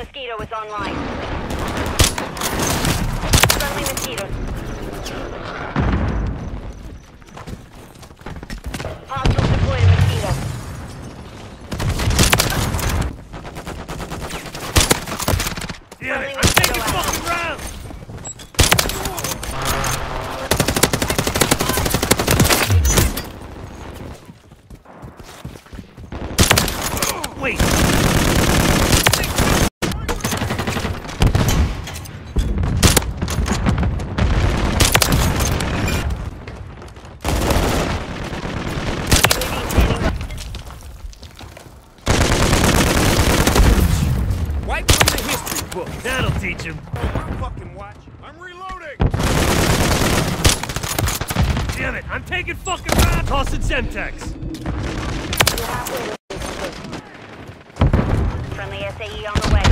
Under fire! Hostile mosquito is online. Friendly mosquitoes. Hostile deployed a mosquito. Damn it, I'm taking fucking rounds! Wait! Book. That'll teach him. Oh, Don't fucking watch. I'm reloading. Damn it, I'm taking fucking rounds! Tossing Semtex! Friendly SAE on the way.